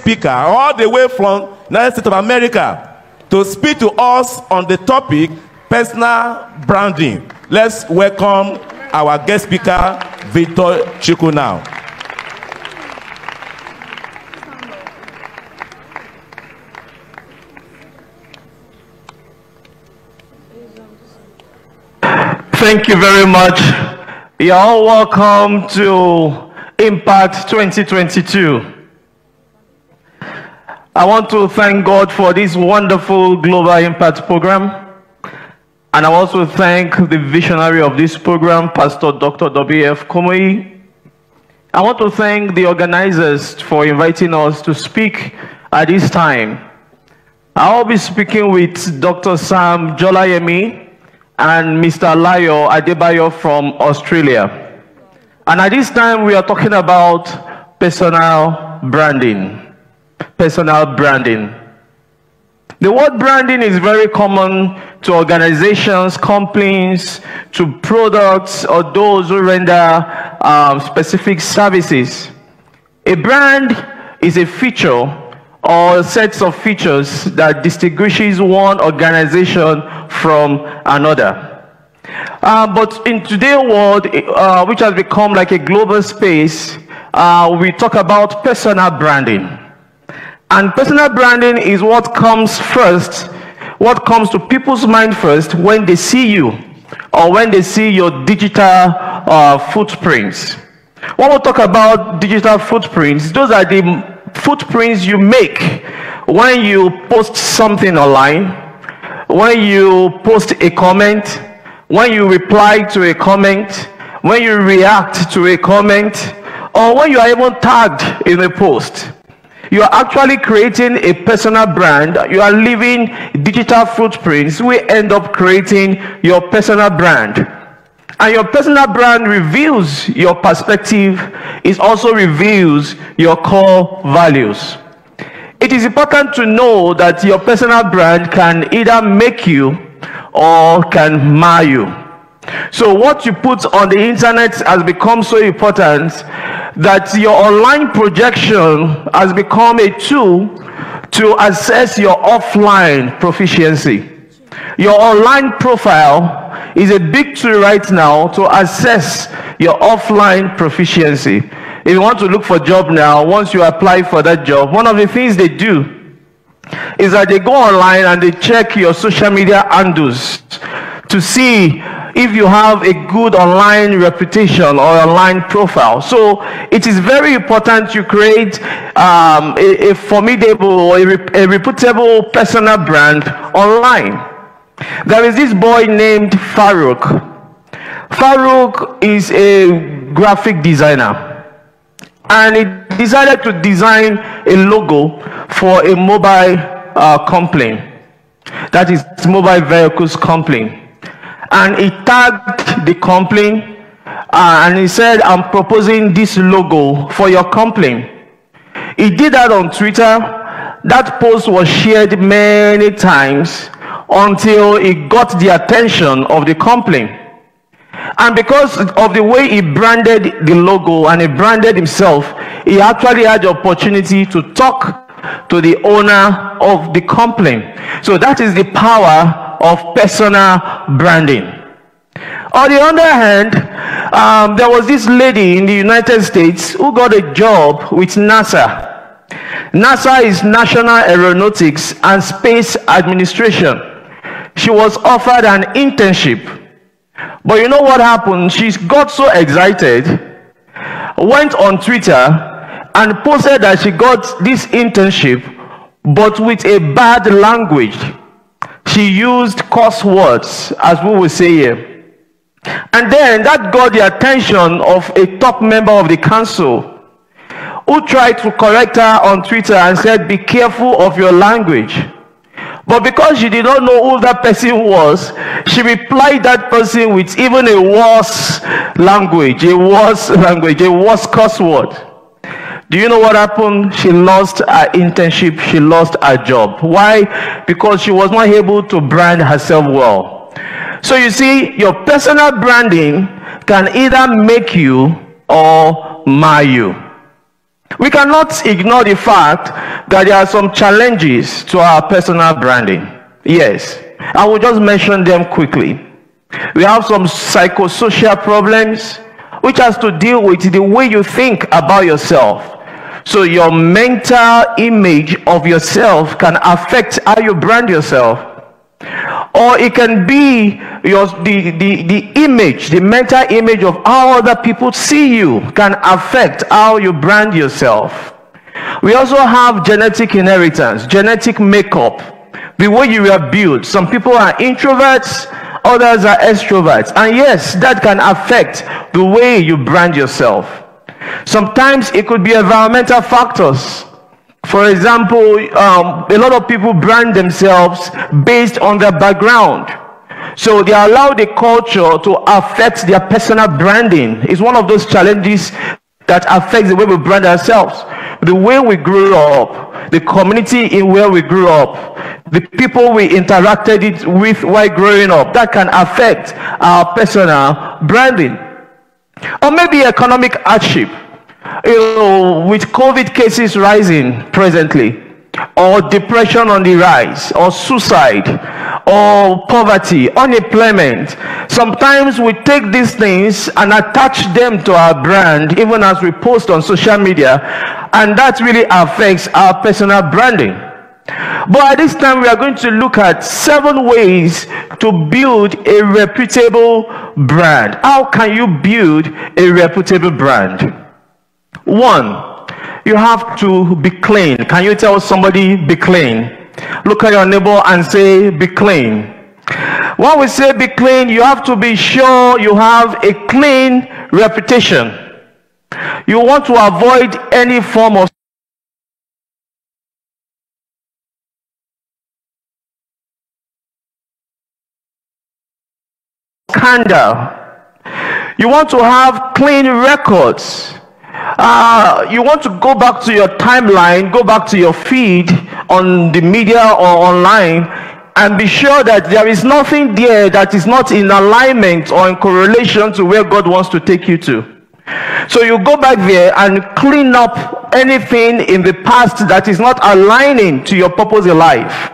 speaker all the way from United States of America to speak to us on the topic personal branding. Let's welcome our guest speaker, Victor Chukwu now. Thank you very much. You're all welcome to Impact 2022. I want to thank God for this wonderful Global Impact program. And I also thank the visionary of this program, Pastor Dr. W.F. Kumuyi. I want to thank the organizers for inviting us to speak at this time. I'll be speaking with Dr. Sam Jolayemi and Mr. Layo Adebayo from Australia. And at this time, we are talking about personal branding. Personal branding. The word branding is very common to organizations, companies, to products, or those who render um, specific services. A brand is a feature or sets of features that distinguishes one organization from another. Uh, but in today's world, uh, which has become like a global space, uh, we talk about personal branding. And personal branding is what comes first, what comes to people's mind first when they see you or when they see your digital uh, footprints. When we talk about digital footprints, those are the footprints you make when you post something online, when you post a comment, when you reply to a comment, when you react to a comment, or when you are even tagged in a post. You are actually creating a personal brand. You are leaving digital footprints. We end up creating your personal brand. And your personal brand reveals your perspective, it also reveals your core values. It is important to know that your personal brand can either make you or can mar you. So what you put on the internet has become so important that your online projection has become a tool to assess your offline proficiency. Your online profile is a big tool right now to assess your offline proficiency. If you want to look for a job now, once you apply for that job, one of the things they do is that they go online and they check your social media handles to see if you have a good online reputation or online profile. So it is very important you create um, a, a, formidable or a, a reputable personal brand online. There is this boy named Farouk. Farouk is a graphic designer. And he decided to design a logo for a mobile uh, company. That is mobile vehicles company. And he tagged the complaint uh, and he said, I'm proposing this logo for your complaint. He did that on Twitter. That post was shared many times until he got the attention of the complaint. And because of the way he branded the logo and he branded himself, he actually had the opportunity to talk to the owner of the complaint. So that is the power of personal branding. On the other hand, um, there was this lady in the United States who got a job with NASA. NASA is National Aeronautics and Space Administration she was offered an internship. But you know what happened? She got so excited, went on Twitter, and posted that she got this internship, but with a bad language. She used curse words, as we will say here. And then that got the attention of a top member of the council who tried to correct her on Twitter and said, Be careful of your language. But because she did not know who that person was, she replied that person with even a worse language, a worse language, a worse curse word. Do you know what happened? She lost her internship, she lost her job. Why? Because she was not able to brand herself well. So you see, your personal branding can either make you or mar you. We cannot ignore the fact that there are some challenges to our personal branding. Yes, I will just mention them quickly. We have some psychosocial problems, which has to deal with the way you think about yourself. So your mental image of yourself can affect how you brand yourself. Or it can be your the, the, the image, the mental image of how other people see you can affect how you brand yourself. We also have genetic inheritance, genetic makeup, the way you are built. Some people are introverts, others are extroverts. And yes, that can affect the way you brand yourself. Sometimes it could be environmental factors. For example, um, a lot of people brand themselves based on their background. So they allow the culture to affect their personal branding. It's one of those challenges that affects the way we brand ourselves. The way we grew up, the community in where we grew up, the people we interacted with while growing up, that can affect our personal branding. Or maybe economic hardship. You know, with COVID cases rising presently, or depression on the rise, or suicide, or poverty, unemployment. Sometimes we take these things and attach them to our brand, even as we post on social media, and that really affects our personal branding. But at this time, we are going to look at seven ways to build a reputable brand. How can you build a reputable brand? One, you have to be clean. Can you tell somebody, be clean? Look at your neighbor and say, be clean. When we say be clean, you have to be sure you have a clean reputation. You want to avoid any form of scandal. You want to have clean records. Uh, you want to go back to your timeline, go back to your feed on the media or online, and be sure that there is nothing there that is not in alignment or in correlation to where God wants to take you to. So you go back there and clean up anything in the past that is not aligning to your purpose in life.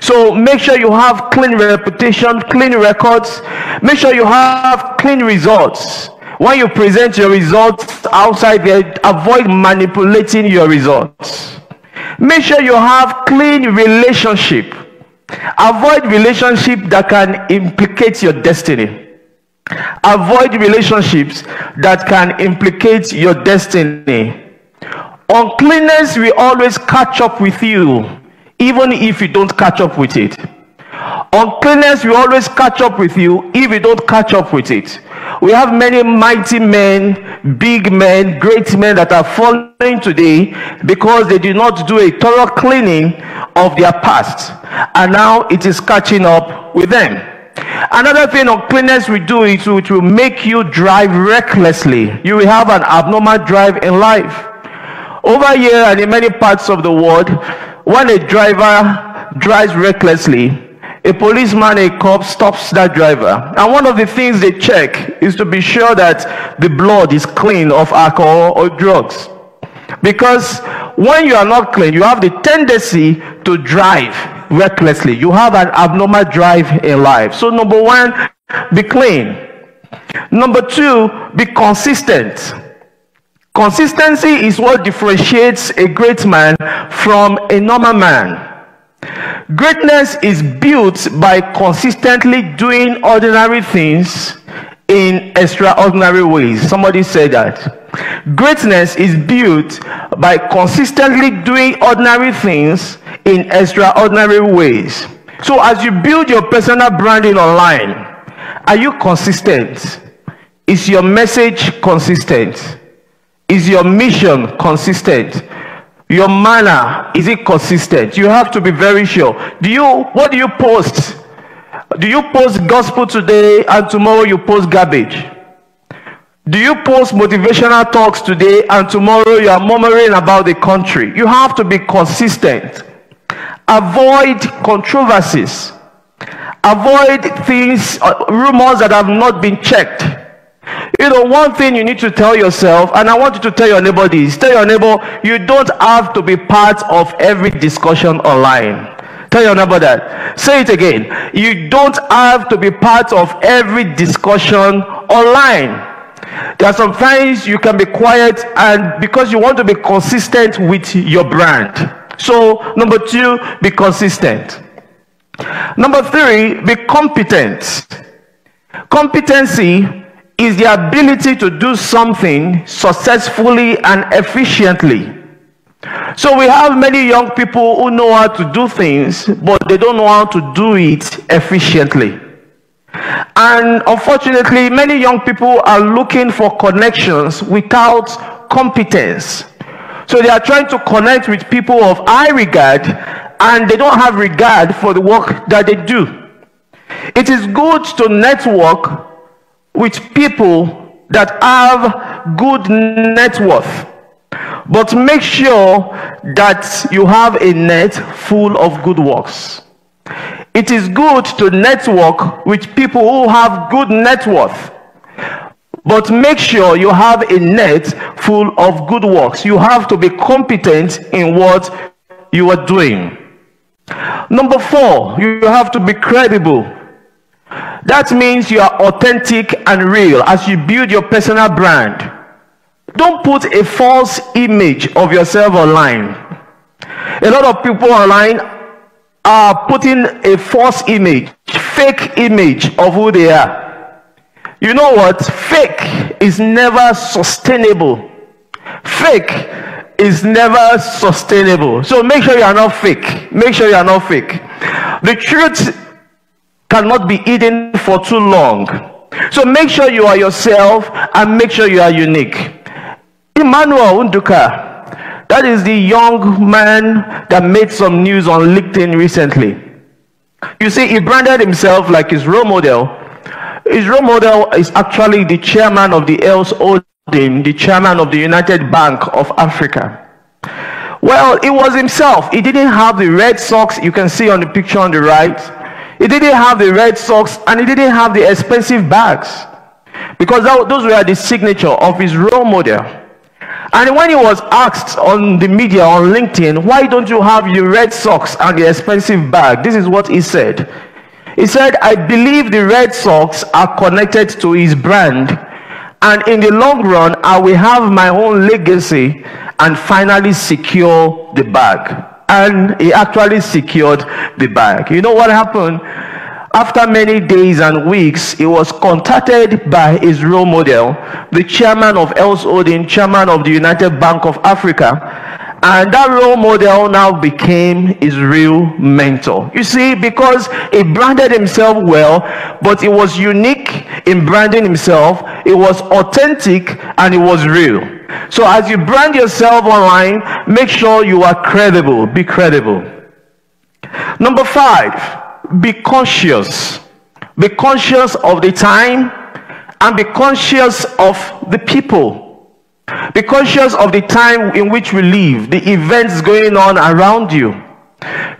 So make sure you have clean reputation, clean records. Make sure you have clean results. When you present your results outside there, avoid manipulating your results. Make sure you have clean relationship. Avoid relationship that can implicate your destiny. Avoid relationships that can implicate your destiny. Uncleanness will always catch up with you even if you don't catch up with it. Uncleanness will always catch up with you if you don't catch up with it. We have many mighty men, big men, great men that are falling today because they did not do a thorough cleaning of their past. And now it is catching up with them. Another thing uncleanness will do is it will make you drive recklessly. You will have an abnormal drive in life. Over here and in many parts of the world, when a driver drives recklessly, a policeman, a cop stops that driver. And one of the things they check is to be sure that the blood is clean of alcohol or drugs. Because when you are not clean, you have the tendency to drive recklessly. You have an abnormal drive in life. So, number one, be clean. Number two, be consistent. Consistency is what differentiates a great man from a normal man. Greatness is built by consistently doing ordinary things in extraordinary ways. Somebody said that. Greatness is built by consistently doing ordinary things in extraordinary ways. So, as you build your personal branding online, are you consistent? Is your message consistent? Is your mission consistent? Your manner, is it consistent? You have to be very sure. Do you, what do you post? Do you post gospel today and tomorrow you post garbage? Do you post motivational talks today and tomorrow you are murmuring about the country? You have to be consistent. Avoid controversies. Avoid things, uh, rumors that have not been checked. You know, one thing you need to tell yourself, and I want you to tell your neighbor this tell your neighbor, you don't have to be part of every discussion online. Tell your neighbor that. Say it again. You don't have to be part of every discussion online. There are some times you can be quiet and because you want to be consistent with your brand. So, number two, be consistent. Number three, be competent. Competency is the ability to do something successfully and efficiently. So we have many young people who know how to do things, but they don't know how to do it efficiently. And unfortunately, many young people are looking for connections without competence. So they are trying to connect with people of high regard and they don't have regard for the work that they do. It is good to network with people that have good net worth. But make sure that you have a net full of good works. It is good to network with people who have good net worth. But make sure you have a net full of good works. You have to be competent in what you are doing. Number four, you have to be credible. That means you are authentic and real as you build your personal brand. Don't put a false image of yourself online. A lot of people online are putting a false image, fake image of who they are. You know what? Fake is never sustainable. Fake is never sustainable. So make sure you are not fake. Make sure you are not fake. The truth cannot be eaten for too long. So make sure you are yourself and make sure you are unique. Emmanuel Unduka, that is the young man that made some news on LinkedIn recently. You see, he branded himself like his role model. His role model is actually the chairman of the Heirs Holdings, the chairman of the United Bank of Africa. Well, it was himself. He didn't have the red socks you can see on the picture on the right. He didn't have the red socks and he didn't have the expensive bags because that, those were the signature of his role model. And when he was asked on the media on LinkedIn, why don't you have your red socks and the expensive bag? This is what he said. He said, I believe the red socks are connected to his brand. And in the long run, I will have my own legacy and finally secure the bag. And he actually secured the bag. You know what happened? After many days and weeks, he was contacted by his role model, the chairman of Heirs Holdings, chairman of the United Bank of Africa. And that role model now became his real mentor. You see, because he branded himself well, but he was unique in branding himself, it was authentic, and it was real. So as you brand yourself online, make sure you are credible. Be credible. Number five, be conscious. Be conscious of the time and be conscious of the people. Be conscious of the time in which we live, the events going on around you.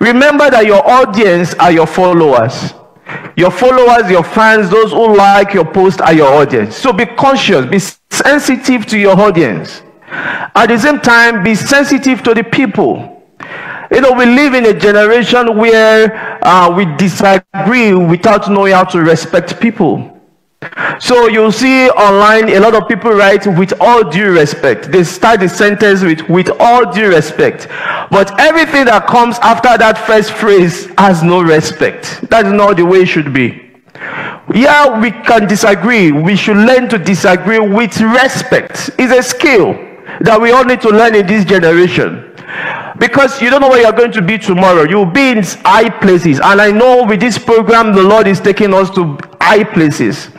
Remember that your audience are your followers. Your followers, your fans, those who like your post are your audience. So be conscious, be sensitive to your audience. At the same time, be sensitive to the people. You know, we live in a generation where uh, we disagree without knowing how to respect people. So you'll see online a lot of people write with all due respect. They start the sentence with with all due respect. But everything that comes after that first phrase has no respect. That's not the way it should be. Yeah, we can disagree. We should learn to disagree with respect. It's a skill that we all need to learn in this generation because you don't know where you're going to be tomorrow. You'll be in high places. And I know with this program, the Lord is taking us to high places.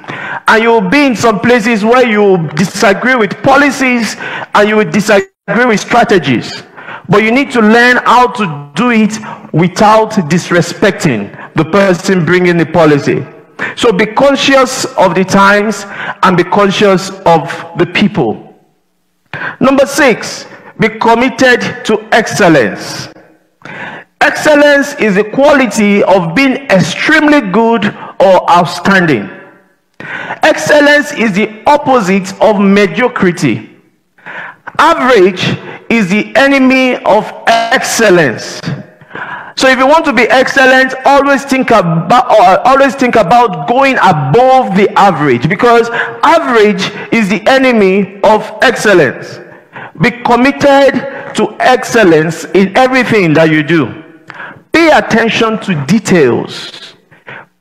And you'll be in some places where you disagree with policies and you will disagree with strategies. But you need to learn how to do it without disrespecting the person bringing the policy. So be conscious of the times and be conscious of the people. Number six, be committed to excellence. Excellence is the quality of being extremely good or outstanding. Excellence is the opposite of mediocrity. Average is the enemy of excellence. So if you want to be excellent, always think about uh, always think about going above the average because average is the enemy of excellence. Be committed to excellence in everything that you do. Pay attention to details.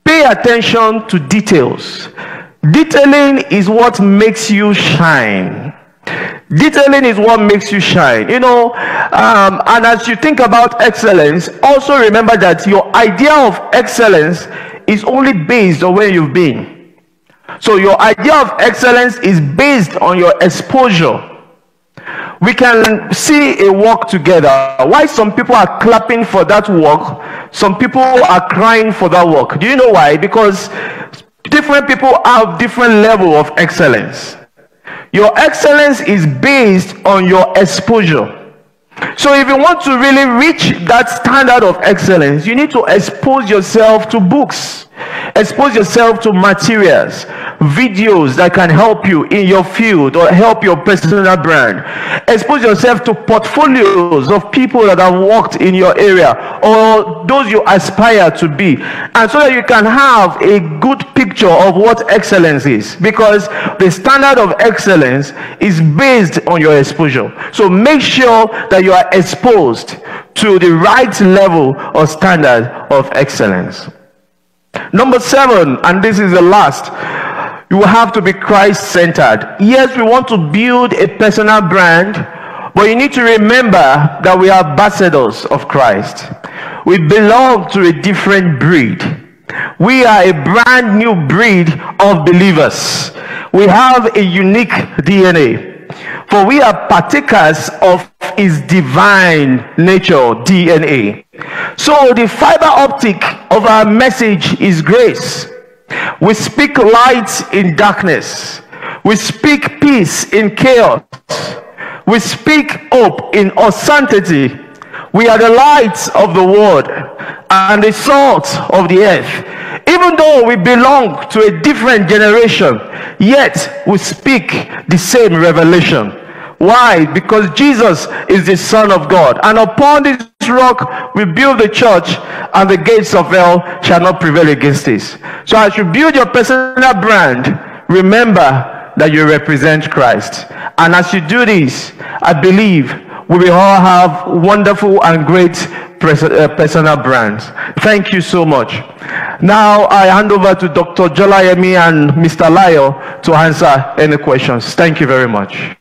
Pay attention to details. Detailing is what makes you shine. Detailing is what makes you shine. You know, um, and as you think about excellence, also remember that your idea of excellence is only based on where you've been. So your idea of excellence is based on your exposure. We can see a walk together. Why some people are clapping for that walk, some people are crying for that walk. Do you know why? Because different people have different level of excellence. Your excellence is based on your exposure. So if you want to really reach that standard of excellence, you need to expose yourself to books, expose yourself to materials, videos that can help you in your field or help your personal brand. Expose yourself to portfolios of people that have worked in your area or those you aspire to be. And so that you can have a good picture of what excellence is because the standard of excellence is based on your exposure. So make sure that you are exposed to the right level or standard of excellence. Number seven, and this is the last, you have to be Christ centered. Yes, we want to build a personal brand, but you need to remember that we are ambassadors of Christ. We belong to a different breed. We are a brand new breed of believers. We have a unique DNA. For we are partakers of his divine nature, DNA. So the fiber optic of our message is grace. We speak light in darkness. We speak peace in chaos. We speak hope in uncertainty. We are the lights of the world and the salt of the earth. Even though we belong to a different generation, yet we speak the same revelation. Why? Because Jesus is the Son of God. And upon this rock we build the church, and the gates of hell shall not prevail against this. So as you build your personal brand, remember that you represent Christ. And as you do this, I believe we will all have wonderful and great uh, personal brands. Thank you so much. Now I hand over to Dr. Jolayemi and Mr. Layo to answer any questions. Thank you very much.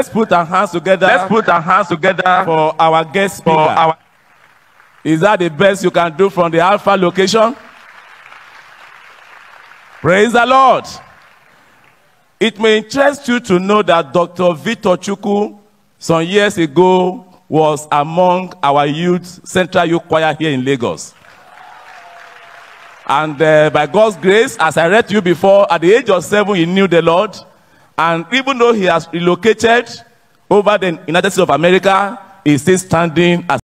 Let's put our hands together. Let's put our hands together for our guest speaker. for our. Is that the best you can do from the Alpha location? Praise the Lord. It may interest you to know that Dr. Victor Chuku, some years ago, was among our youth Central Youth Choir here in Lagos. And uh, by God's grace, as I read to you before, at the age of seven, he knew the Lord. And even though he has relocated over the United States of America, he's still standing as